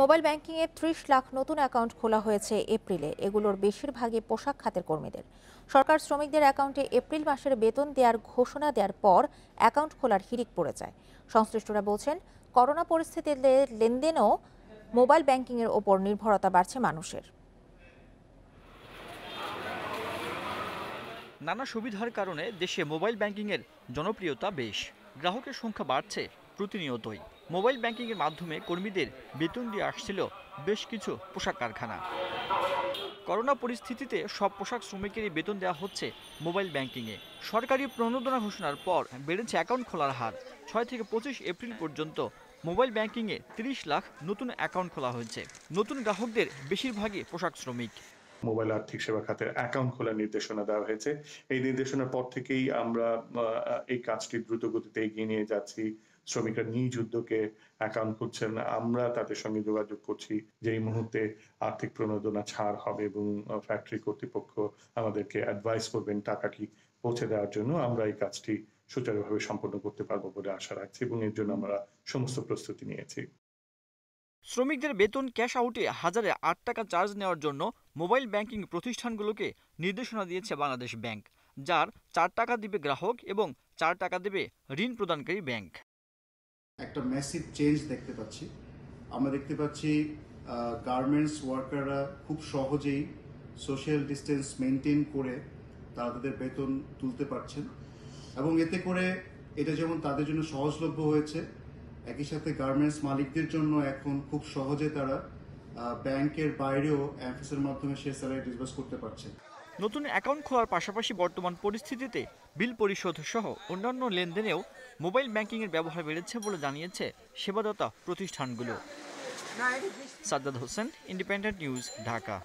Mobile ব্যাংকিংয়ে ত্রিশ লাখ নতুন অ্যাকাউন্ট খোলা হয়েছে এপ্রিলে। এগুলোর বেশিরভাগই পোশাক খাতের কর্মীদের। সরকার শ্রমিকদের অ্যাকাউন্টে এপ্রিল মাসের বেতন দেওয়ার ঘোষণা দেওয়ার পর অ্যাকাউন্ট খোলার হিড়িক পড়ে যায়। সংশ্লিষ্টরা বলছেন, করোনা পরিস্থিতিতে লেনদেনও মোবাইল ব্যাংকিংয়ের ওপর নির্ভরতা বাড়ছে মানুষের। নানা সুবিধার কারণে দেশে মোবাইল ব্যাংকিংয়ের জনপ্রিয়তা বেশ। গ্রাহকের সংখ্যা বাড়ছে। প্রতিনিয়তই মোবাইল ব্যাংকিংয়ের মাধ্যমে কর্মীদের বেতন দিয়ে আসছিল বেশ কিছু পোশাক কারখানা। করোনা পরিস্থিতিতে সব পোশাক শ্রমিকেরই বেতন দেওয়া হচ্ছে মোবাইল ব্যাংকিংয়ে। সরকারি প্রণোদনা ঘোষণার পর বেড়েছে অ্যাকাউন্ট খোলার হার। ছয় থেকে পঁচিশ এপ্রিল পর্যন্ত মোবাইল ব্যাংকিংয়ে তিরিশ লাখ নতুন অ্যাকাউন্ট খোলা হয়েছে। নতুন গ্রাহকদের বেশিরভাগই পোশাক শ্রমিক। মোবাইল আর্থিক সেবা খাতের অ্যাকাউন্ট খোলার নির্দেশনা দেওয়া হয়েছে। এই নির্দেশনার পর থেকেই আমরা এই কাজটি দ্রুত গতিতে এগিয়ে নিয়ে যাচ্ছি। শ্রমিকরা নিজ উদ্যোগে অ্যাকাউন্ট খুলছেন আমরা তাদের সঙ্গে যোগাযোগ করছি যে এই মুহূর্তে আর্থিক প্রণোদনা ছাড় হবে এবং ফ্যাক্টরি কর্তৃপক্ষ আমাদেরকে অ্যাডভাইস করবেন টাকাটি পৌঁছে দেওয়ার জন্য। আমরা এই কাজটি সুচারুভাবে সম্পন্ন করতে পারব বলে আশা রাখছি এবং এর জন্য আমরা সমস্ত প্রস্তুতি নিয়েছি। শ্রমিকদের বেতন ক্যাশ আউটে হাজারে আট টাকা চার্জ নেওয়ার জন্য মোবাইল ব্যাংকিং প্রতিষ্ঠানগুলোকে নির্দেশনা দিয়েছে বাংলাদেশ ব্যাংক, যার চার টাকা দিবে গ্রাহক এবং চার টাকা দেবে ঋণ প্রদানকারী ব্যাংক। একটা ম্যাসিভ চেঞ্জ দেখতে পাচ্ছি। আমরা দেখতে পাচ্ছি গার্মেন্টস ওয়ার্কাররা খুব সহজেই সোশ্যাল ডিস্টেন্স মেনটেন করে তারা তাদের বেতন তুলতে পারছেন। এবং এতে করে এটা যেমন তাদের জন্য সহজলভ্য হয়েছে, একই সাথে গার্মেন্টস মালিকদের জন্য এখন খুব সহজে তারা ব্যাংকের বাইরেও অ্যাম্ফিসের মাধ্যমে সে স্যালারি ডিসবার্স করতে পারছে। নতুন অ্যাকাউন্ট খোলার পাশাপাশি বর্তমান পরিস্থিতিতে বিল পরিশোধ সহ অন্যান্য লেনদেনেও মোবাইল ব্যাংকিংয়ের ব্যবহার বেড়েছে বলে জানিয়েছে সেবাদাতা প্রতিষ্ঠানগুলো। Sajjad Hossain, Independent News, Dhaka.